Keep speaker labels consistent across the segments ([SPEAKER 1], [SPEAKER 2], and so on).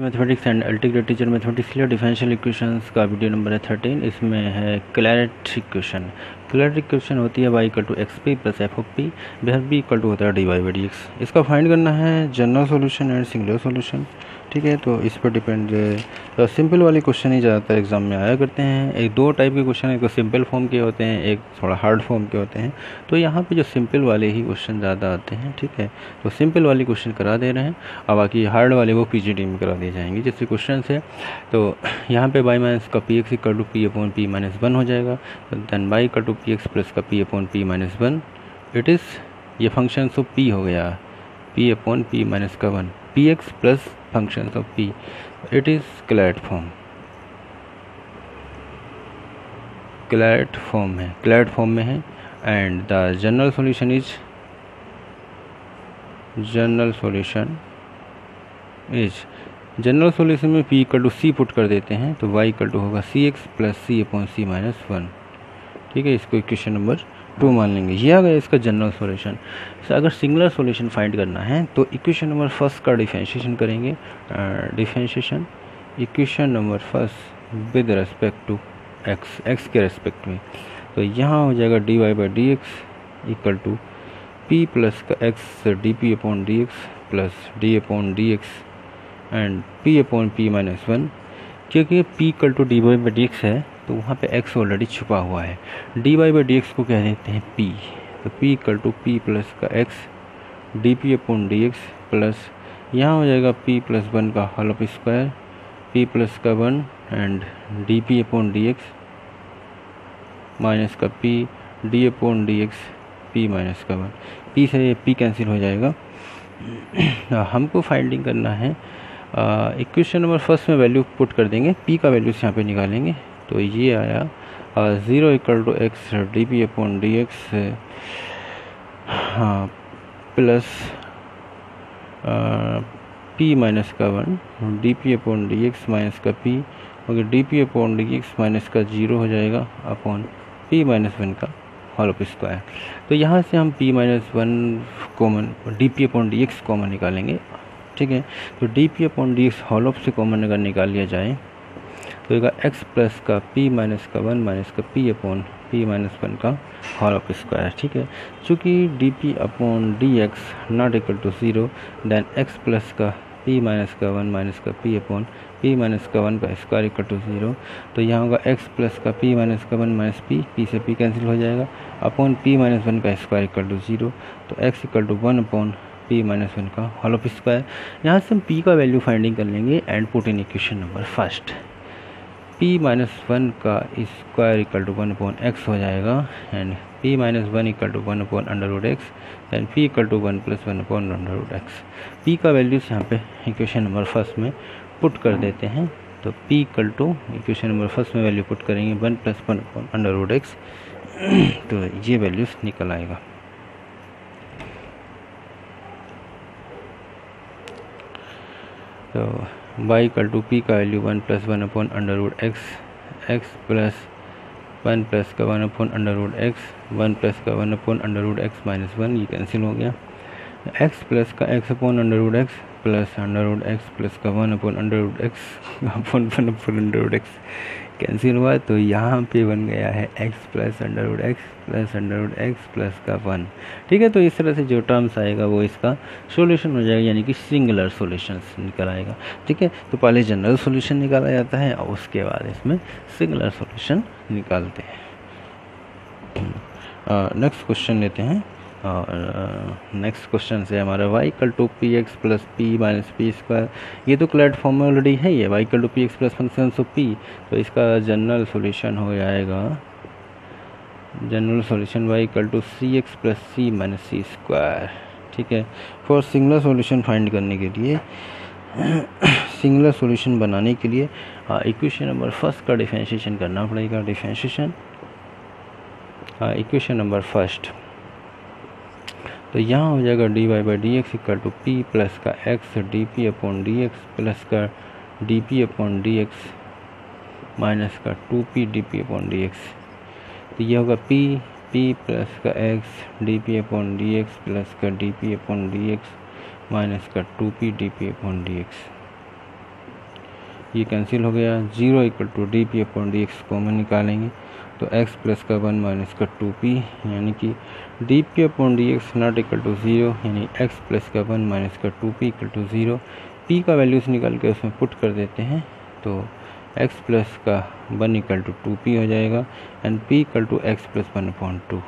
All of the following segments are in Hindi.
[SPEAKER 1] मैथमेटिक्स एंड अल्टीग्रेट टीचर मैथमेटिक्स लिया डिफरेंशियल इक्वेशंस का वीडियो नंबर है थर्टीन इसमें है क्लैरिट इक्वेशन क्लैरिट इक्वेशन होती है y equal to x p plus f of p बेहद बी इक्वल टू होता है d y by d x इसका फाइंड करना है general solution and singular solution ठीक है तो इस पर डिपेंड तो सिंपल वाले क्वेश्चन ही ज़्यादातर एग्ज़ाम में आया करते हैं। एक दो टाइप के क्वेश्चन एक तो सिंपल फॉर्म के होते हैं, एक थोड़ा हार्ड फॉर्म के होते हैं। तो यहाँ पे जो सिंपल वाले ही क्वेश्चन ज़्यादा आते हैं, ठीक है? तो सिंपल वाले क्वेश्चन करा दे रहे हैं, और बाकी हार्ड वाले वो पी में करा दिए जाएँगे जैसे क्वेश्चन है। तो यहाँ पर बाई माइनस का p x equal to p upon p minus one हो जाएगा। Then by equal to p x plus का p upon p minus one it is ये फ़ंक्शन सो पी हो गया। पी अपॉन पी माइनस का one p x plus functions of P. It is form. claret form है claret form में है and the general solution is general solution is general solution में p equal to c put कर देते हैं तो y इक्वल टू होगा c x plus c upon c minus one ठीक है इसको इक्वेशन नंबर टू मान लेंगे। ये आ गया इसका जनरल सॉल्यूशन so, अगर सिंगुलर सॉल्यूशन फाइंड करना है तो इक्वेशन नंबर फ़र्स्ट का डिफेंशिएशन करेंगे। Differentiation equation number first with respect to x x के रेस्पेक्ट में। तो यहाँ हो जाएगा d y by d x equal to p plus का x d p upon d x plus d upon d x and p upon p minus one क्योंकि p equal to d y by d x है तो वहाँ पे x ऑलरेडी छुपा हुआ है। D y by d x को कह देते हैं p तो p equal to p plus का x d p upon d x plus यहाँ हो जाएगा p प्लस वन का whole of square p plus का one and d p upon d x minus का p d upon d x p minus का वन p से ये p कैंसिल हो जाएगा। हमको फाइंडिंग करना है। इक्वेशन नंबर फ़र्स्ट में वैल्यू पुट कर देंगे। पी का वैल्यूज़ यहाँ पे निकालेंगे। तो ये आया। Zero equal to x d p upon d x हाँ प्लस पी माइनस का one d p upon d x minus का p okay d p upon d x minus का ज़ीरो हो जाएगा अपॉन पी माइनस वन का हॉल ऑफ़ स्क्वायर। तो यहाँ से हम p minus one common d p upon d x common निकालेंगे, ठीक है? तो d p upon d x whole of से कॉमन अगर निकाल लिया जाए तो होगा एक्स प्लस का पी माइनस का वन माइनस का p upon p minus one का हॉल ऑफ़ स्क्वायर ठीक है? चूँकि d p upon d x not equal to zero then x plus का पी माइनस का वन माइनस का पी अपॉन पी माइनस का वन का स्क्वायर इक्वल टू ज़ीरो तो यहाँ होगा एक्स प्लस का पी माइनस का वन माइनस पी पी से पी कैंसिल हो जाएगा। अपॉन पी माइनस वन का स्क्वायर इक्वल टू ज़ीरो तो x equal to one upon p minus one का हॉल ऑफ़ स्क्वायर यहाँ से हम पी का वैल्यू फाइंडिंग कर लेंगे and put in equation number first p minus one का square equal to one upon x हो जाएगा and p minus one equal to one upon under root x and p equal to one plus one upon under root x p का वैल्यूज़ यहाँ पे इक्वेशन नंबर फ़र्स्ट में पुट कर देते हैं तो p equal to equation number first में वैल्यू पुट करेंगे one plus one upon under root x तो ये वैल्यूज़ निकल आएगा। तो वाई इक्वल टू पी का value one plus one upon under root x x plus one plus का one upon under root x one plus का one upon under root x minus one ये कैंसिल हो गया। एक्स प्लस का x upon under root x plus under root x plus का one upon under root x upon one upon under root x cancel हुआ तो यहाँ पे बन गया है x plus under root x plus under root x plus का वन। ठीक है तो इस तरह से जो टर्म्स आएगा वो इसका सोल्यूशन हो जाएगा, यानी कि सिंगुलर सोल्यूशन निकल आएगा। ठीक है तो पहले जनरल सोल्यूशन निकाला जाता है और उसके बाद इसमें सिंगुलर सोल्यूशन निकालते हैं। नेक्स्ट क्वेश्चन लेते हैं। नेक्स्ट क्वेश्चन से हमारा y to p x plus p minus p square ये तो क्लैट फॉर्म में ऑलरेडी है ये y to p x plus function so p तो इसका जनरल सॉल्यूशन हो जाएगा general solution y to c x plus c minus c square ठीक है? फॉर सिंगलर सॉल्यूशन फाइंड करने के लिए सिंगलर सॉल्यूशन बनाने के लिए इक्वेशन नंबर फ़र्स्ट का डिफरेंशिएशन करना पड़ेगा डिफरेंशिएशन इक्वेशन नंबर फ़र्स्ट तो यहाँ हो जाएगा d y by d x equal to p plus का x d p upon d x plus का d p upon d x minus का two p d p upon d x तो ये होगा पी पी प्लस का x d p upon d x plus का d p upon d x minus का two p d p upon d x ये कैंसिल हो गया। Zero equal to d p upon d x common निकालेंगे। तो x प्लस का वन माइनस का टू पी, यानी कि d p upon d x not equal to zero यानी x प्लस का वन माइनस का two p equal to zero p का वैल्यूज़ निकाल के उसमें पुट कर देते हैं तो x प्लस का one equal to two p हो जाएगा and p equal to x plus one upon two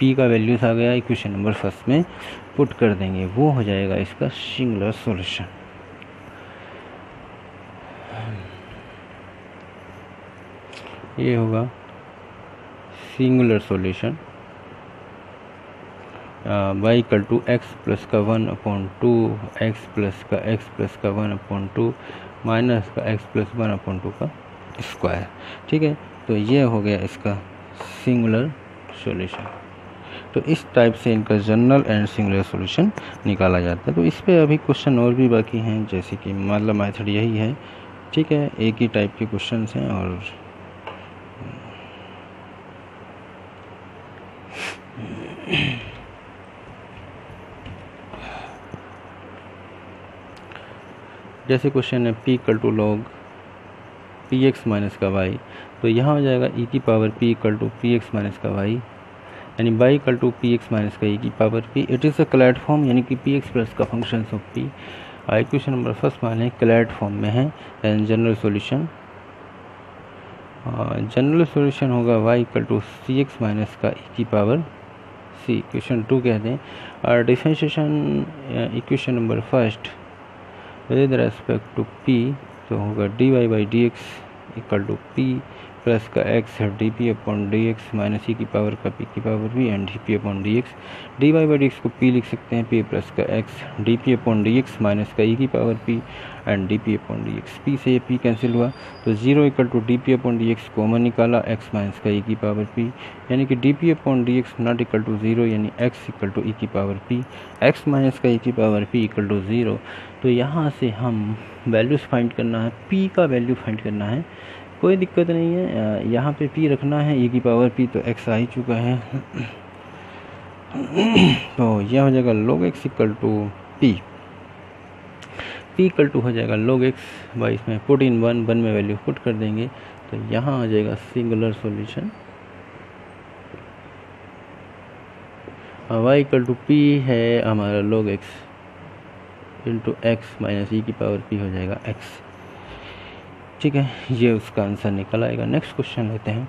[SPEAKER 1] p का वैल्यूज़ आ गया इक्वेशन नंबर फ़र्स्ट में पुट कर देंगे, वो हो जाएगा इसका सिंगुलर सॉल्यूशन ये होगा singular solution y equal to x plus का one upon two x plus का एक्स प्लस का वन अपॉन टू माइनस का x plus one upon two का स्क्वायर ठीक है? तो ये हो गया इसका सिंगुलर सॉल्यूशन तो इस टाइप से इनका जनरल एंड सिंगुलर सॉल्यूशन निकाला जाता है। तो इस पर अभी क्वेश्चन और भी बाकी हैं, जैसे कि मतलब मेथड यही है। ठीक है? एक ही टाइप के क्वेश्चन हैं और जैसे क्वेश्चन है p equal to log p x minus का वाई तो यहाँ हो जाएगा ई e की power p equal to p x minus का वाई यानी y equal to p x minus का ई e की power p it is a Clairaut form यानी कि पी एक्स प्लस का function of p I question number first माने क्लैट फॉर्म में है and general solution general solution होगा y equal to c x minus का ई e की पावर सी इक्वेशन टू कहते हैं और differentiation equation number first with respect to p तो होगा d y by d x equal to p plus का एक्स है d p upon d x minus e की पावर का पी की पावर भी and d p upon d x d y by d x को पी लिख सकते हैं पी प्लस का x d p upon d x minus का ई की power p and d p upon d x p से ये पी कैंसिल हुआ तो zero equal to d p upon d x common निकाला एक्स माइनस का ई की पावर पी यानी कि d p upon d x not equal to zero यानी एक्स इक्वल टू ई की पावर पी एक्स माइनस का ई की power p equal to zero तो यहाँ से हम वैल्यूज़ फाइंड करना है पी का वैल्यू फाइंड करना है। कोई दिक्कत नहीं है यहाँ पे पी रखना है ई की पावर पी तो एक्स आ ही चुका है। तो यह हो जाएगा log x equal to p p equal to हो जाएगा लोग एक्स बाई इसमें पुट इन वन वन में वैल्यू पुट कर देंगे। तो यहाँ आ जाएगा singular solution y equal to p है हमारा log x into x minus e की पावर पी हो जाएगा एक्स ठीक है ये उसका आंसर निकल आएगा। नेक्स्ट क्वेश्चन लेते हैं।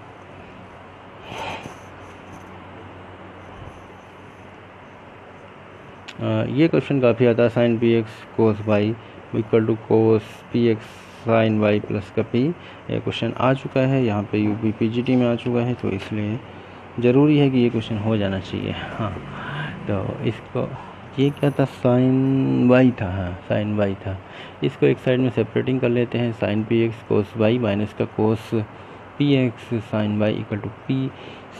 [SPEAKER 1] आ, ये क्वेश्चन काफ़ी आता है sine p x cos y equal to cos p x sine y plus का पी ये क्वेश्चन आ चुका है यहाँ पे यू पी जी टी में आ चुका है तो इसलिए ज़रूरी है कि ये क्वेश्चन हो जाना चाहिए। हाँ तो इसको ये क्या था? साइन वाई था हाँ साइन वाई था। इसको एक साइड में सेपरेटिंग कर लेते हैं sine p x cos y minus का cos p x sine y equal to p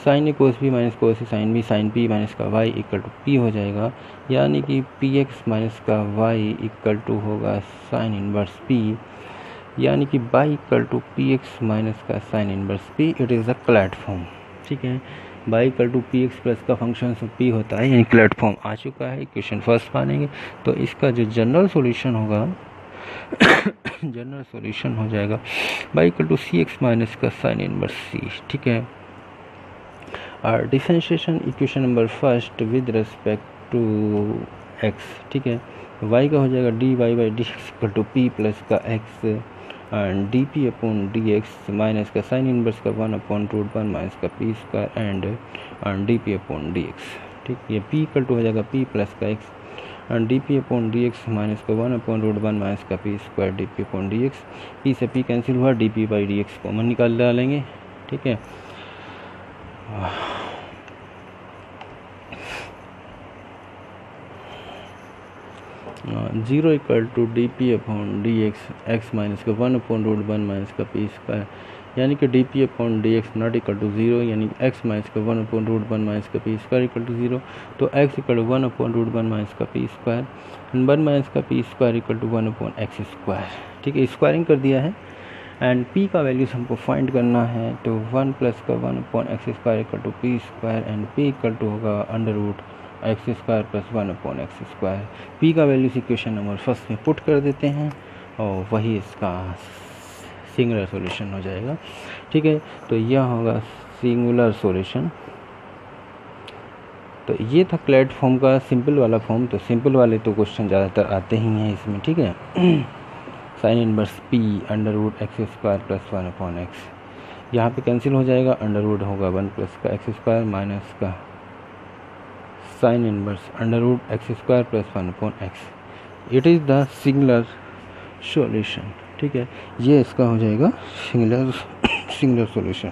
[SPEAKER 1] sine cos b minus cos sine b sine p minus का वाई इक्वल टू पी हो जाएगा। यानी कि पी एक्स माइनस का वाई इक्वल टू होगा साइन इनवर्स पी यानी कि y equal to p x minus का sine inverse p it is a platform ठीक है? By equal to p x plus का फ़ंक्शन पी होता है, यानी प्लेटफॉर्म आ चुका है क्वेश्चन फ़र्स्ट मानेंगे। तो इसका जो जनरल सॉल्यूशन होगा जनरल सॉल्यूशन हो जाएगा by equal to c x minus का साइन इनवर्स सी ठीक है? और differentiation equation number first with respect to x ठीक है? वाई का हो जाएगा d y by d x equal to p plus का x d p upon d x minus का साइन इनवर्स का one upon root one minus का p square and d p upon d x ठीक, ये पी इक्वल टू हो जाएगा पी प्लस का x and d p upon d x minus का one upon root one minus का p square d p upon d x p से पी कैंसिल हुआ d p by d x common निकाल डालेंगे। ठीक है। Zero equal to d p upon d x x minus का one upon root one minus का पी स्क्वायर। यानी कि d p upon d x not equal to zero, यानी एक्स माइनस का one upon root one minus का p square equal to zero तो x equal to one upon root one minus का पी स्क्वायर वन माइनस का p square equal to one upon x square. ठीक है, स्क्वायरिंग कर दिया है, एंड पी का वैल्यूज़ हमको फाइंड करना है तो वन प्लस का one upon x square equal to p square, and p equal to होगा under root x square plus one upon x square. P का वैल्यू इक्वेशन नंबर फ़र्स्ट में पुट कर देते हैं और वही इसका सिंगुलर सॉल्यूशन हो जाएगा। ठीक है तो यह होगा सिंगुलर सॉल्यूशन तो ये था क्लैट फॉर्म का सिंपल वाला फॉर्म तो सिंपल वाले तो क्वेश्चन ज़्यादातर आते ही हैं इसमें, ठीक है। Sine inverse p under root x square plus one upon x यहाँ पे कैंसिल हो जाएगा अंडर रूट होगा वन प्लस का एक्स स्क्वायर माइनस का। Sine inverse under root x square plus one upon x it is the singular solution ठीक है? ये इसका हो जाएगा singular singular solution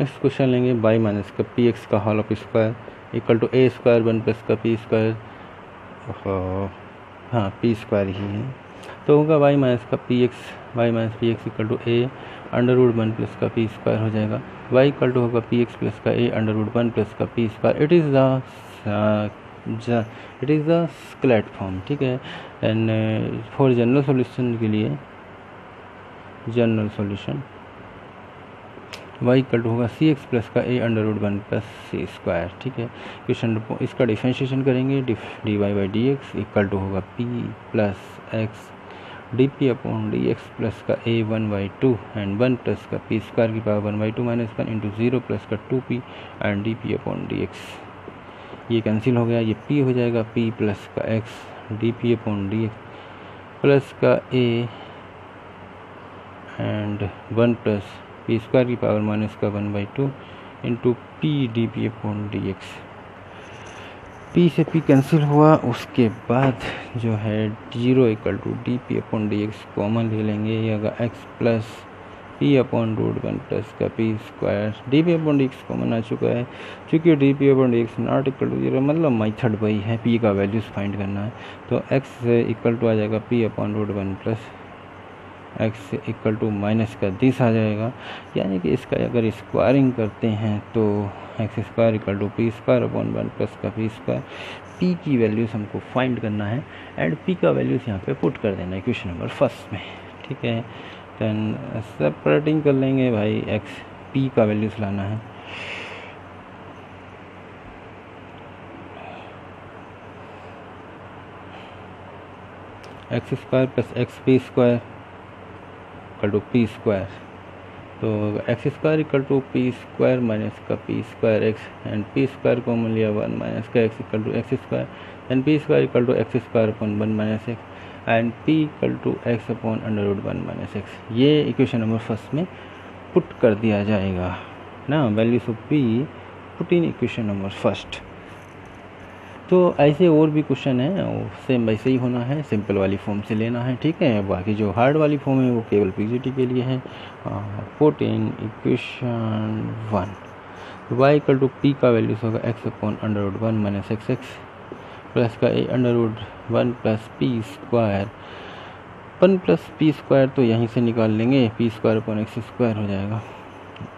[SPEAKER 1] next question लेंगे बाई माइनस का पी एक्स का whole of square equal to a square one plus का पी स्क्वायर हाँ पी स्क्वायर ही है। तो होगा वाई माइनस का P X Y minus P X equal to A under root one plus का पी स्क्वायर हो जाएगा। वाई इक्वल टू होगा पी एक्स प्लस का A under root one plus का P square it is the it is the स्केलेट form ठीक है? एंड फॉर जनरल सोल्यूशन के लिए general solution Y equal to होगा सी एक्स प्लस का A under root one plus C square ठीक है? क्वेश्चन इसका डिफ्रेंशिएशन करेंगे D Y by D X equal to होगा P plus X D P upon D X plus का A one by two and one plus का पी स्क्वायर की power one by two minus one into zero plus का two P and D P upon D X ये कैंसिल हो गया, ये पी हो जाएगा पी प्लस का X D P upon D X plus का A and one plus P square की पावर माइनस का one by two into P D P upon D X P से पी कैंसिल हुआ, उसके बाद जो है zero equal to D P upon D X common ले लेंगे। ये होगा X plus P upon root one plus का P square D P upon D X common आ चुका है। चूँकि D P upon D X not equal to zero मतलब मेथड वही है पी का वैल्यूज़ फाइंड करना। है तो एक्स इक्वल टू आ जाएगा P upon root one plus X equal to minus का दिस आ जाएगा। यानी कि इसका अगर स्क्वायरिंग करते हैं तो X square equal to P square upon one plus का पी स्क्वायर पी की वैल्यूज़ हमको फाइंड करना है एंड पी का वैल्यूज़ यहाँ पे पुट कर देना है क्वेश्चन नंबर फ़र्स्ट में। ठीक है? देन सेपरेटिंग कर लेंगे भाई एक्स पी का वैल्यूज़ लाना है। X square plus X P square equal to P square तो X square equal to P square minus का P square X and P square common लिया वन माइनस का X equal to X square and P square equal to X square upon one minus X and P equal to X upon under root one minus X ये इक्वेशन नंबर फ़र्स्ट में पुट कर दिया जाएगा. ना? Values of P put in equation number first तो ऐसे और भी क्वेश्चन है सेम वैसे ही होना है सिंपल वाली फॉर्म से लेना है, ठीक है? बाकी जो हार्ड वाली फॉर्म है, वो केवल पीजीटी के लिए है। Fourteen equation one Y equal to P का वैल्यूज़ होगा X upon under root one minus X X plus का A under root one plus P square one plus P square तो यहीं से निकाल लेंगे P square upon X square हो जाएगा।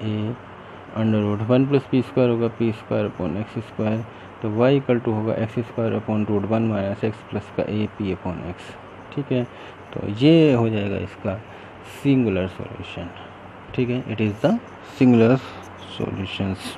[SPEAKER 1] A under root one plus P square होगा P square upon X square तो y इक्वल टू होगा X square upon root one minus X plus का ए पी अपॉन एक्स ठीक है? तो ये हो जाएगा इसका सिंगुलर सॉल्यूशन ठीक है? It is the singular solutions